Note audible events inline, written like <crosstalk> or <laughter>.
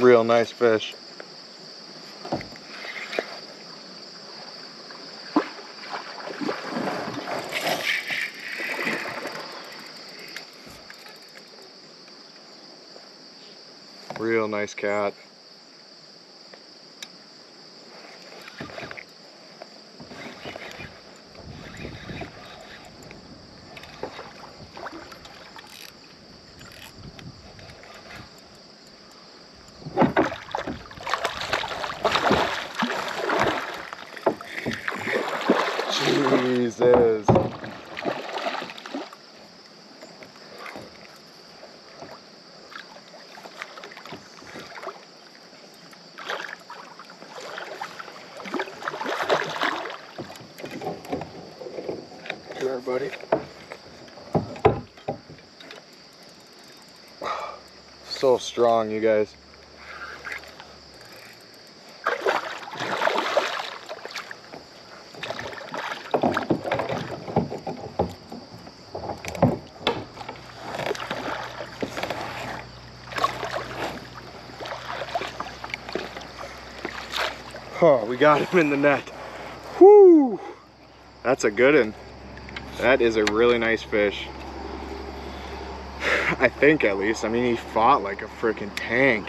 Real nice fish. Real nice cat. Jesus. Here, buddy. So strong, you guys. Oh, we got him in the net. Whoo! That's a good one. That is a really nice fish. <sighs> I think at least. I mean, he fought like a freaking tank.